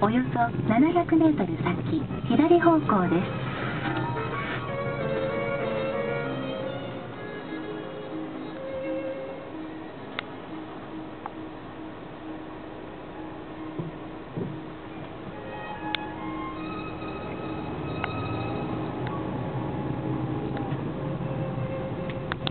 およそ700メートル先左方向です。